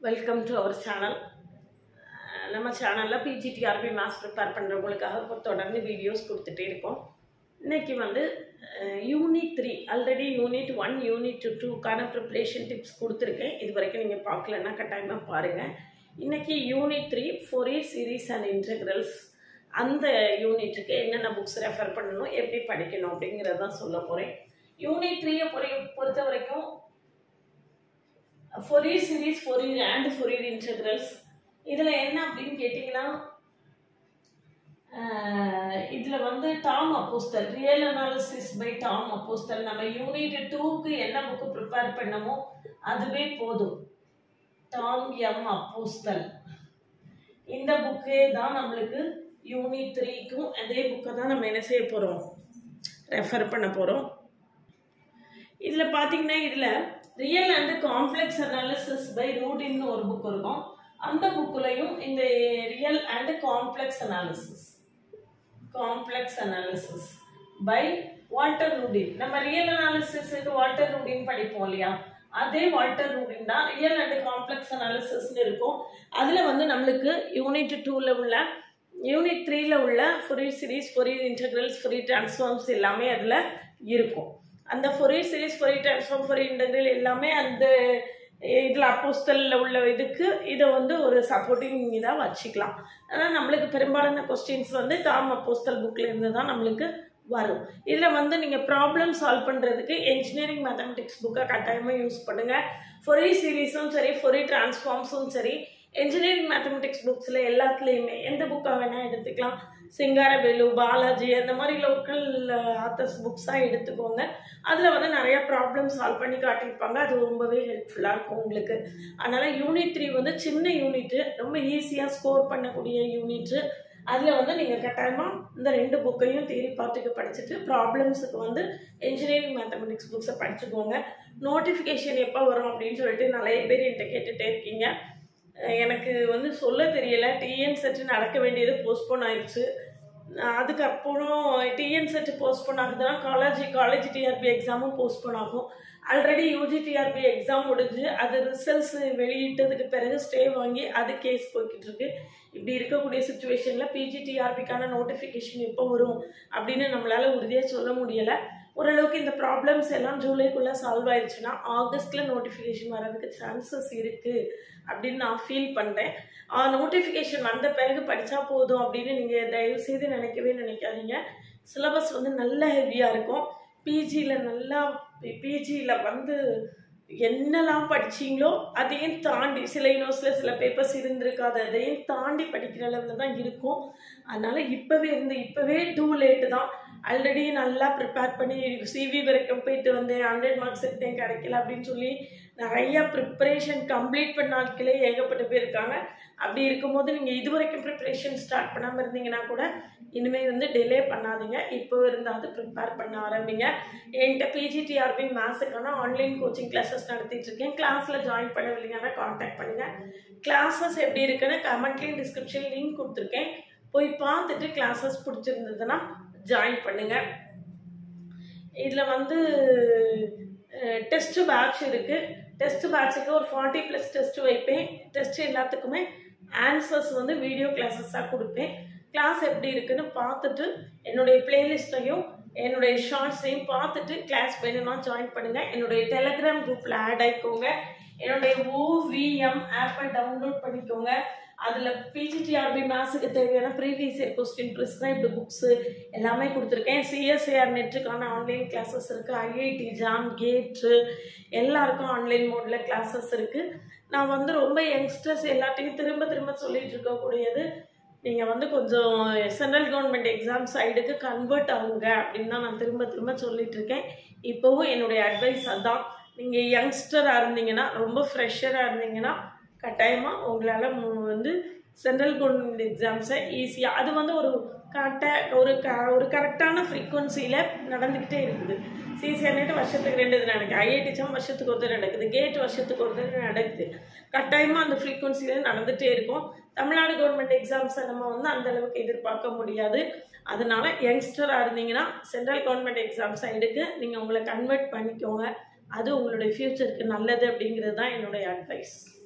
Welcome to our channel நம்ம சேனலில் PGTRB maths prepare பண்ணுறவங்களுக்காக தொடர்ந்து வீடியோஸ் கொடுத்துட்டே இருக்கோம். இன்றைக்கி வந்து unit three already unit one unit டூக்கான preparation tips கொடுத்துருக்கேன். இது வரைக்கும் நீங்கள் பார்க்கலன்னா கட்டாயமாக பாருங்கள் இன்றைக்கி unit three Fourier series and integrals அந்த யூனிட்டுக்கு என்னென்ன புக்ஸ் ரெஃபர் பண்ணணும் எப்படி படிக்கணும் அப்படிங்கிறதான் சொல்ல போகிறேன் யூனிட் த்ரீயை பொறுத்த வரைக்கும் Fourier series Fourier and Fourier integrals இதில் என்ன அப்படின்னு கேட்டிங்கன்னா இதில் வந்து Tom Apostol real analysis by Tom Apostol நம்ம யூனிட் டூக்கு என்ன புக்கு ப்ரிப்பேர் பண்ணமோ அதுவே போதும். டாம் எம் அப்போஸ்தல் இந்த புக்கே தான் நம்மளுக்கு யூனிட் த்ரீக்கும் அதே புக்கை தான் நம்ம என்ன செய்ய போகிறோம் ரெஃபர் பண்ண போகிறோம் இதில் பார்த்தீங்கன்னா இதில் real and complex analysis by ரூடின்னு ஒரு புக் இருக்கும். அந்த புக்குலையும் இந்த real and complex analysis complex analysis by Walter Rudin நம்ம ரியல் அனாலிசிஸுக்கு வால்டர் ரூடின் படிப்போம் இல்லையா? அதே வால்டர் ரூடின் தான் ரியல் அண்ட் காம்ப்ளெக்ஸ் அனாலிசிஸ்னு இருக்கும். அதில் வந்து நம்மளுக்கு யூனிட் டூவில் உள்ள யூனிட் த்ரீல உள்ள Fourier series Fourier integrals Fourier transforms எல்லாமே அதில் இருக்கும். அந்த Fourier series Fourier transform Fourier integral எல்லாமே அந்த இதில் அப்போஸ்தலில் உள்ள இதுக்கு இதை வந்து ஒரு சப்போர்ட்டிங் இதாக வச்சுக்கலாம். ஆனால் நம்மளுக்கு பெரும்பாலான கொஸ்டின்ஸ் வந்து டாம் அப்போஸ்தல் புக்கிலேருந்து தான் நம்மளுக்கு வரும். இதில் வந்து நீங்கள் ப்ராப்ளம் சால்வ் பண்ணுறதுக்கு என்ஜினியரிங் மேத்தமெட்டிக்ஸ் புக்கை கட்டாயமாக யூஸ் பண்ணுங்கள் ஃபொரி சீரீஸும் சரி ஃபொரி டிரான்ஸ்ஃபார்ம்ஸும் சரி இன்ஜினியரிங் மேத்தமெட்டிக்ஸ் புக்ஸில் எல்லாத்துலேயுமே எந்த புக்காக வேணால் எடுத்துக்கலாம். சிங்காரவேலு பாலாஜி அந்த மாதிரி லோக்கல் ஆத்தர்ஸ் புக்ஸாக எடுத்துக்கோங்க. அதில் வந்து நிறைய ப்ராப்ளம் சால்வ் பண்ணி காட்டியிருப்பாங்க. அது ரொம்பவே ஹெல்ப்ஃபுல்லாக இருக்கும் உங்களுக்கு. அதனால் யூனிட் த்ரீ வந்து சின்ன யூனிட்டு ரொம்ப ஈஸியாக ஸ்கோர் பண்ணக்கூடிய யூனிட்டு அதில் வந்து நீங்கள் கட்டாயமாக இந்த ரெண்டு புக்கையும் தேடி பார்த்துக்கு படிச்சுட்டு ப்ராப்ளம்ஸுக்கு வந்து இன்ஜினியரிங் மேத்தமெட்டிக்ஸ் புக்ஸை படிச்சுக்கோங்க. நோட்டிஃபிகேஷன் எப்போ வரும் அப்படின்னு சொல்லிட்டு நிறைய பேர் என்கிட்ட கேட்டுகிட்டே இருக்கீங்க. எனக்கு வந்து சொல்ல தெரியல. டிஎன் செட்டு நடக்க வேண்டியது போஸ்ட்போன் ஆயிடுச்சு. அதுக்கப்புறம் டிஎன் செட்டு போஸ்ட்போன் ஆகுதுன்னா காலேஜ் காலேஜ் டிஆர்பி எக்ஸாமும் போஸ்ட்போன் ஆகும். ஆல்ரெடி யூஜி டிஆர்பி எக்ஸாம் முடிஞ்சு அது ரிசல்ட்ஸ் வெளியிட்டதுக்கு பிறகு ஸ்டே வாங்கி அது கேஸ் போய்கிட்டு இருக்கு. இப்படி இருக்கக்கூடிய சுச்சுவேஷனில் பிஜிடிஆர்பிக்கான நோட்டிஃபிகேஷன் எப்போ வரும் அப்படின்னு நம்மளால் உறுதியாக சொல்ல முடியலை. ஓரளவுக்கு இந்த ப்ராப்ளம்ஸ் எல்லாம் ஜூலைக்குள்ளே சால்வ் ஆயிடுச்சுன்னா ஆகஸ்ட்டில் நோட்டிஃபிகேஷன் வர்றதுக்கு சான்சஸ் இருக்குது அப்படின்னு நான் ஃபீல் பண்ணுறேன் நோட்டிஃபிகேஷன் வந்த பிறகு படித்தா போதும் அப்படின்னு நீங்கள் தயவுசெய்து நினைக்கவே நினைக்காதீங்க. சிலபஸ் வந்து நல்ல ஹெவியாக இருக்கும். பிஜியில் நல்லா பிஜியில் வந்து என்னெல்லாம் படிச்சிங்களோ அதையும் தாண்டி சில யூனிவர்ஸில் சில பேப்பர்ஸ் இருந்திருக்காது அதையும் தாண்டி படிக்கிற அளவில் தான் இருக்கும். அதனால் இப்போவே இருந்து இப்போவே டூ லேட்டு தான். ஆல்ரெடி நல்லா ப்ரிப்பேர் பண்ணி சிவி வரைக்கும் போயிட்டு வந்தேன். ஹண்ட்ரட் மார்க்ஸ் எடுத்தேன் கிடைக்கல அப்படின்னு சொல்லி நிறைய ப்ரிப்பரேஷன் கம்ப்ளீட் பண்ண ஆட்களே ஏகப்பட்ட பேர் இருக்காங்க. அப்படி இருக்கும்போது நீங்கள் இது வரைக்கும் ப்ரிப்பரேஷன் ஸ்டார்ட் பண்ணாமல் இருந்தீங்கன்னா கூட இனிமேல் வந்து டிலே பண்ணாதீங்க. இப்போ இருந்தாவது ப்ரிப்பேர் பண்ண ஆரம்பிங்க. என்கிட்ட பிஜிடிஆர்பி மேத்ஸுக்கான ஆன்லைன் கோச்சிங் கிளாஸஸ் நடத்திட்டுருக்கேன் கிளாஸில் ஜாயின் பண்ணவில்லைங்கன்னா காண்டாக்ட் பண்ணுங்கள் கிளாஸஸ் எப்படி இருக்குன்னு கமெண்ட்லேயும் டிஸ்கிரிப்ஷன் லிங்க் கொடுத்துருக்கேன். போய் பார்த்துட்டு கிளாஸஸ் பிடிச்சிருந்ததுன்னா ஜாயின் பண்ணுங்கள் இதில் வந்து டெஸ்ட்டு பேட்ச் இருக்குது டெஸ்ட் பேட்சுக்கு ஒரு ஃபார்ட்டி ப்ளஸ் டெஸ்ட் வைப்பேன். டெஸ்ட் எல்லாத்துக்குமே ஆன்சர்ஸ் வந்து வீடியோ கிளாஸஸாக கொடுப்பேன். கிளாஸ் எப்படி இருக்குன்னு பார்த்துட்டு என்னுடைய பிளேலிஸ்ட்டையும் என்னுடைய ஷார்ட்ஸையும் பார்த்துட்டு கிளாஸ் வேணும்னா ஜாயின் பண்ணுங்கள் என்னுடைய டெலகிராம் குரூப்பில் ஆட் ஆகிக்கோங்க என்னுடைய ஓவிஎம் ஆப்பை டவுன்லோட் பண்ணிக்கோங்க. அதில் பிஜிடிஆர்பி மேத்ஸுக்கு தேவையான previous year question prescribed books எல்லாமே கொடுத்துருக்கேன். சிஎஸ்ஏஆர் நெட்டுக்கான ஆன்லைன் கிளாஸஸ் இருக்குது ஐஐடி ஜாம் கேட்ரு எல்லாருக்கும் ஆன்லைன் மோடில் கிளாஸஸ் இருக்குது நான் வந்து ரொம்ப யங்ஸ்டர்ஸ் எல்லாத்தையும் திரும்ப திரும்ப சொல்லிகிட்டு இருக்கக்கூடியது. நீங்கள் வந்து கொஞ்சம் சென்ட்ரல் கவர்மெண்ட் எக்ஸாம் சைடுக்கு கன்வெர்ட் ஆகுங்க அப்படின்னு தான் நான் திரும்ப திரும்ப சொல்லிகிட்ருக்கேன் இப்போவும் என்னுடைய அட்வைஸ் அதான். நீங்கள் யங்ஸ்டராக இருந்தீங்கன்னா ரொம்ப ஃப்ரெஷராக இருந்தீங்கன்னா கட்டாயமாக உங்களால் வந்து சென்ட்ரல் கவர்மெண்ட் எக்ஸாம்ஸை ஈஸியாக அது வந்து ஒரு கரெக்டாக ஒரு க ஒரு கரெக்டான ஃப்ரீக்குவன்சியில் நடந்துக்கிட்டே இருக்குது. சிசிஎன்ஏட்டு வருஷத்துக்கு ரெண்டு இது நடக்குது ஐஐடி வருஷத்துக்கு ஒரு நடக்குது. கேட் வருஷத்துக்கு ஒரு தடவை நடக்குது. கட்டாயமாக அந்த ஃப்ரீக்குவன்சியில் நடந்துகிட்டே இருக்கும். தமிழ்நாடு கவர்மெண்ட் எக்ஸாம்ஸை நம்ம வந்து அந்த அளவுக்கு எதிர்பார்க்க முடியாது. அதனால் யங்ஸ்டராக இருந்தீங்கன்னா சென்ட்ரல் கவர்மெண்ட் எக்ஸாம்ஸை சைடுக்கு நீங்கள் உங்களை கன்வெர்ட் பண்ணிக்கோங்க. அது உங்களுடைய ஃப்யூச்சருக்கு நல்லது அப்படிங்கிறது தான் என்னுடைய அட்வைஸ்